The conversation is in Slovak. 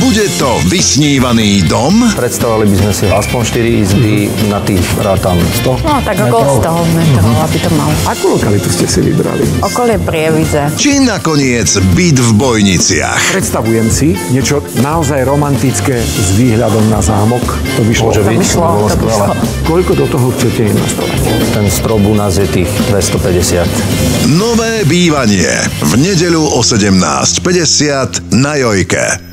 Bude to vysnívaný dom? Predstavovali by sme si aspoň 4 izby mm. na tých rátam 100. No tak okolo 100 metrov, mm-hmm. aby to malo. Akú lokalitu ste si vybrali? Okolie Prievidze. Či nakoniec byt v Bojniciach? Predstavujem si niečo naozaj romantické s výhľadom na zámok. To by šlo, že byť, šlo, to by šlo. Koľko do toho chcete investovať? Ten strop u nás je tých 250. Nové bývanie v nedeľu o 17.50 na Jojke.